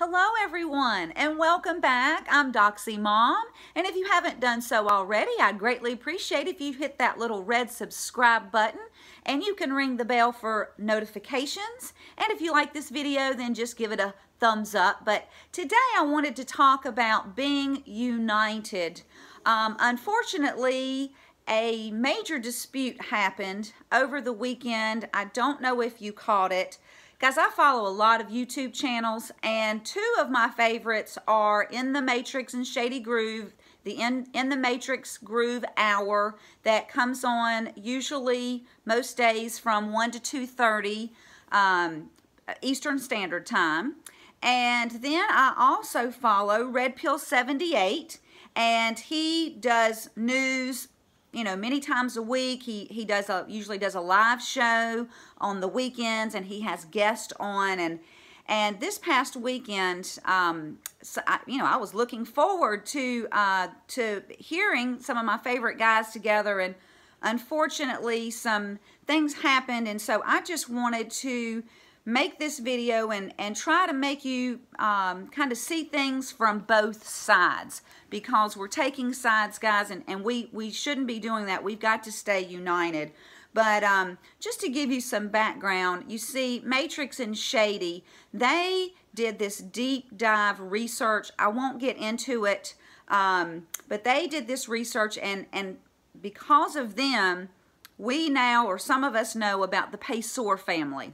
Hello everyone and welcome back. I'm Doxie Mom and if you haven't done so already, I'd greatly appreciate if you hit that little red subscribe button and you can ring the bell for notifications. And if you like this video, then just give it a thumbs up. But today I wanted to talk about being united. Um, unfortunately, a major dispute happened over the weekend. I don't know if you caught it. Guys, I follow a lot of YouTube channels, and two of my favorites are In the Matrix and Shady Groove, the In, In the Matrix Groove Hour that comes on usually most days from 1 to 2.30 um, Eastern Standard Time. And then I also follow Red Pill 78, and he does news, you know, many times a week. He he does a usually does a live show on the weekends, and he has guests on. and And this past weekend, um, so I, you know, I was looking forward to uh, to hearing some of my favorite guys together, and unfortunately, some things happened, and so I just wanted to make this video and, and try to make you um, kind of see things from both sides because we're taking sides, guys, and, and we, we shouldn't be doing that. We've got to stay united. But um, just to give you some background, you see Matrix and Shady, they did this deep dive research. I won't get into it, um, but they did this research and, and because of them, we now, or some of us know about the Payseur family.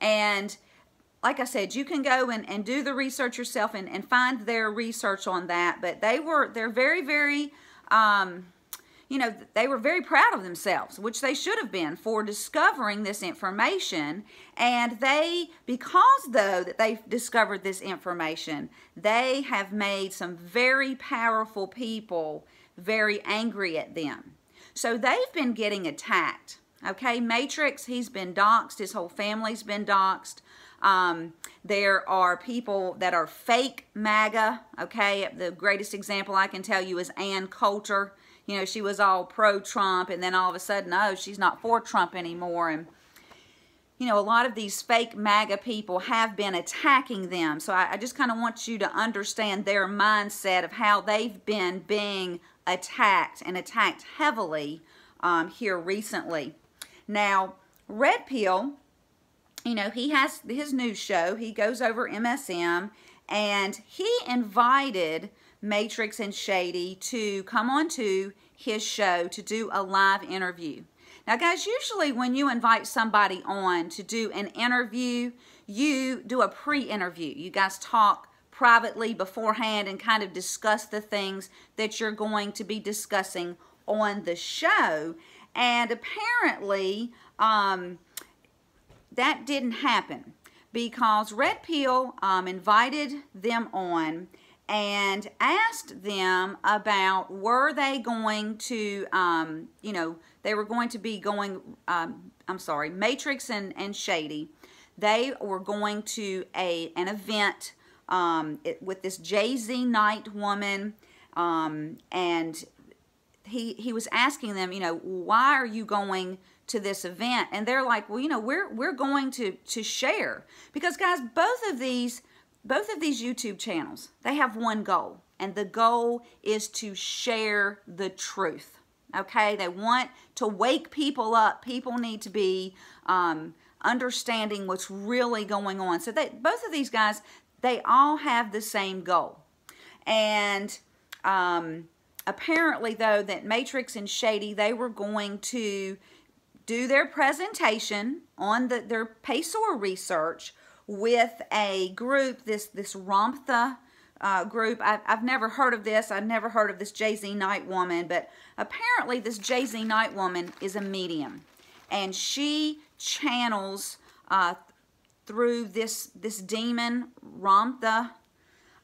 And like I said, you can go and, and do the research yourself and, and find their research on that. But they were, they're very, very, um, you know, they were very proud of themselves, which they should have been for discovering this information. And they, because though that they've discovered this information, they have made some very powerful people very angry at them. So they've been getting attacked Okay, Matrix, he's been doxxed. His whole family's been doxxed. Um, there are people that are fake MAGA. Okay, the greatest example I can tell you is Ann Coulter. You know, she was all pro-Trump, and then all of a sudden, oh, she's not for Trump anymore. And, you know, a lot of these fake MAGA people have been attacking them. So I, I just kind of want you to understand their mindset of how they've been being attacked and attacked heavily um, here recently. Now, Red Pill, you know, he has his news show. He goes over MSM and he invited Matrix and Shady to come on to his show to do a live interview. Now, guys, usually when you invite somebody on to do an interview, you do a pre-interview. You guys talk privately beforehand and kind of discuss the things that you're going to be discussing on the show. And apparently, um, that didn't happen because Red Pill um, invited them on and asked them about were they going to, um, you know, they were going to be going, um, I'm sorry, Matrix and, and Shady. They were going to a an event um, it, with this JZ Knight woman um, and he he was asking them, you know, why are you going to this event? And they're like, well, you know, we're we're going to to share because guys, both of these both of these YouTube channels, they have one goal, and the goal is to share the truth. Okay, they want to wake people up. People need to be um, understanding what's really going on. So they both of these guys, they all have the same goal, and um, apparently though that Matrix and Shady they were going to do their presentation on the, their Payseur research with a group this this Ramtha uh, group. I've, I've never heard of this. I've never heard of this JZ Knight woman, but apparently this JZ Knight woman is a medium, and she channels uh, through this this demon Ramtha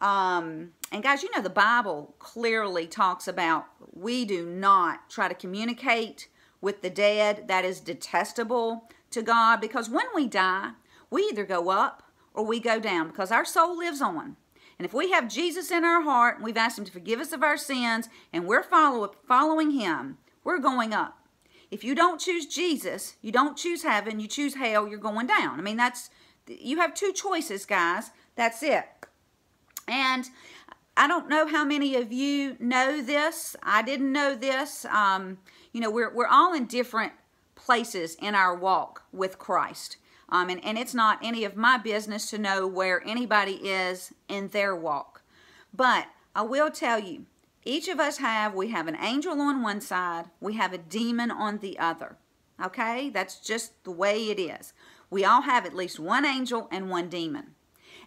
um, and guys, you know the Bible clearly talks about we do not try to communicate with the dead. That is detestable to God because when we die, we either go up or we go down because our soul lives on. And if we have Jesus in our heart and we've asked him to forgive us of our sins and we're follow, following him, we're going up. If you don't choose Jesus, you don't choose heaven, you choose hell, you're going down. I mean, that's, you have two choices, guys. That's it. And I don't know how many of you know this. I didn't know this. Um, you know, we're, we're all in different places in our walk with Christ. Um, and, and it's not any of my business to know where anybody is in their walk. But I will tell you, each of us have, we have an angel on one side, we have a demon on the other. Okay? That's just the way it is. We all have at least one angel and one demon.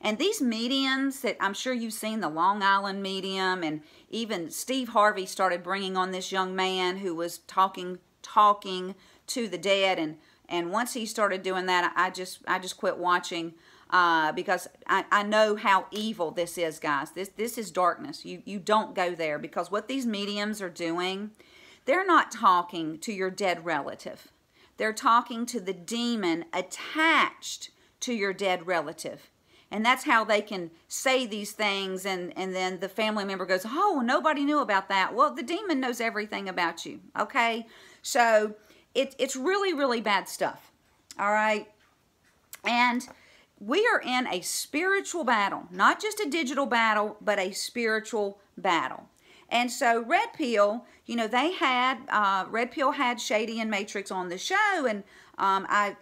And these mediums that I'm sure you've seen the Long Island medium and even Steve Harvey started bringing on this young man who was talking talking to the dead. And and once he started doing that I just I just quit watching uh, because I, I know how evil this is guys. This this is darkness. You you don't go there because what these mediums are doing they're not talking to your dead relative. They're talking to the demon attached to your dead relative and that's how they can say these things and and then the family member goes oh nobody knew about that. Well the demon knows everything about you okay? So it, it's really really bad stuff all right? And we are in a spiritual battle not just a digital battle but a spiritual battle. And so Red Pill, you know, they had uh, Red Pill had Shady and Matrix on the show, and um, I,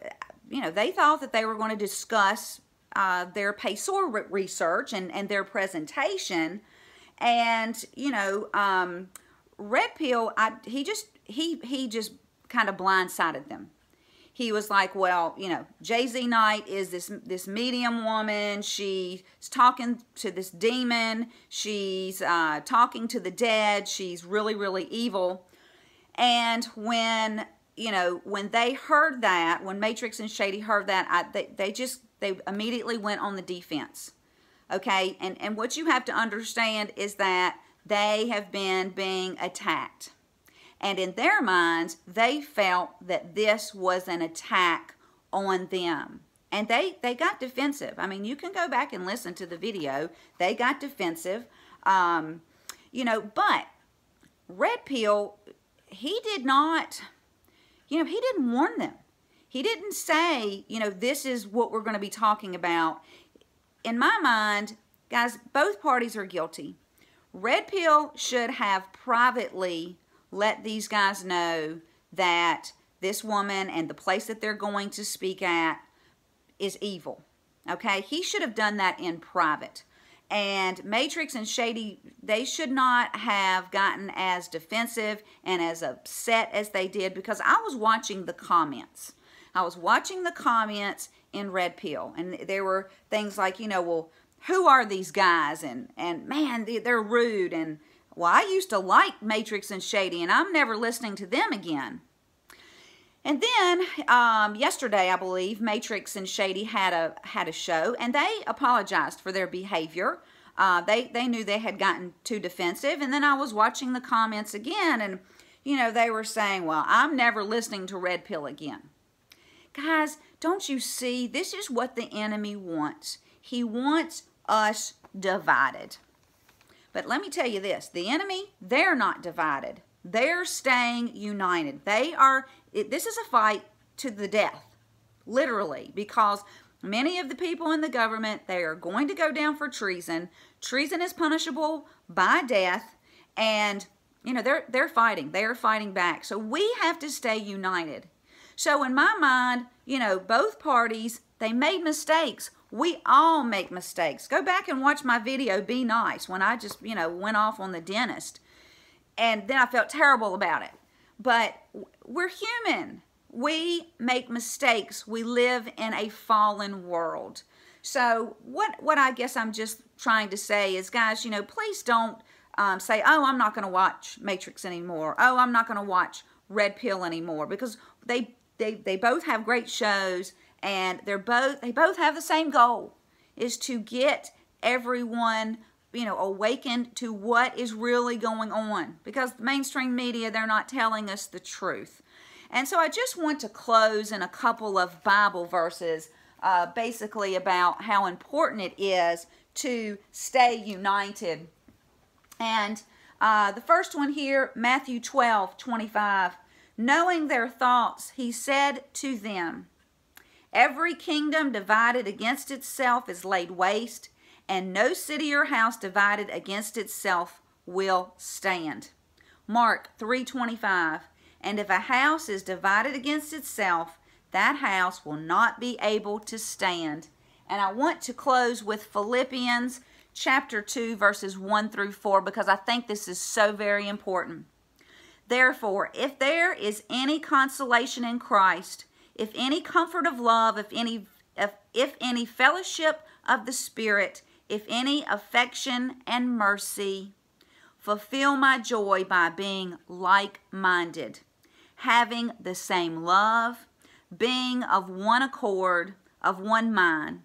you know, they thought that they were going to discuss uh, their Payseur research and, and their presentation. And, you know, um, Red Pill, I, he just, he, he just kind of blindsided them. He was like, well, you know, JZ Knight is this, this medium woman. She's talking to this demon. She's uh, talking to the dead. She's really, really evil. And when, you know, when they heard that, when Matrix and Shady heard that, I, they, they just they immediately went on the defense. Okay, and, and what you have to understand is that they have been being attacked. And in their minds, they felt that this was an attack on them. And they, they got defensive. I mean, you can go back and listen to the video. They got defensive. Um, you know, but Red Pill, he did not, you know, he didn't warn them. He didn't say, you know, this is what we're going to be talking about. In my mind, guys, both parties are guilty. Red Pill should have privately let these guys know that this woman and the place that they're going to speak at is evil. Okay? He should have done that in private. And Matrix and Shady, they should not have gotten as defensive and as upset as they did because I was watching the comments. I was watching the comments in Red Pill, and there were things like, you know, well, who are these guys? And, and man, they're rude. And, well, I used to like Matrix and Shady, and I'm never listening to them again. And then um, yesterday, I believe, Matrix and Shady had a had a show, and they apologized for their behavior. Uh, they they knew they had gotten too defensive, and then I was watching the comments again, and you know they were saying, "Well, I'm never listening to Red Pill again." Guys, don't you see? This is what the enemy wants. He wants us divided. But let me tell you this the enemy, they're not divided. They're staying united. They are, it, this is a fight to the death, literally, because many of the people in the government, they are going to go down for treason. Treason is punishable by death, and you know they're they're fighting. They are fighting back. So we have to stay united. So in my mind, you know, both parties, they made mistakes. We all make mistakes. Go back and watch my video, Be Nice, when I just, you know, went off on the dentist. And then I felt terrible about it. But we're human. We make mistakes. We live in a fallen world. So what, what I guess I'm just trying to say is, guys, you know, please don't um, say, oh, I'm not going to watch Matrix anymore. Oh, I'm not going to watch Red Pill anymore because they they, they both have great shows and they're both they both have the same goal is to get everyone you know awakened to what is really going on because mainstream media they're not telling us the truth. And so i just want to close in a couple of bible verses uh, basically about how important it is to stay united. And uh, the first one here matthew 12 25 Knowing their thoughts, he said to them, Every kingdom divided against itself is laid waste, and no city or house divided against itself will stand. Mark 3:25 And if a house is divided against itself, that house will not be able to stand. And I want to close with Philippians chapter 2 verses 1 through 4 because I think this is so very important. Therefore, if there is any consolation in Christ, if any comfort of love, if any if, if any fellowship of the Spirit, if any affection and mercy, fulfill my joy by being like-minded, having the same love, being of one accord, of one mind.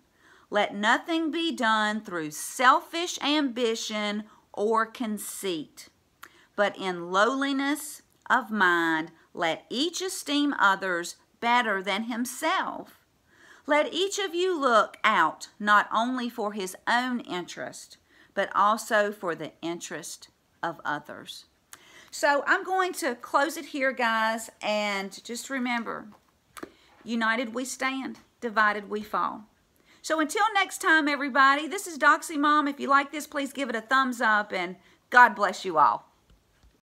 Let nothing be done through selfish ambition or conceit but in lowliness of mind let each esteem others better than himself. Let each of you look out not only for his own interest, but also for the interest of others. So I'm going to close it here, guys, and just remember, united we stand, divided we fall. So until next time, everybody, this is Doxie Mom. If you like this, please give it a thumbs up, and God bless you all.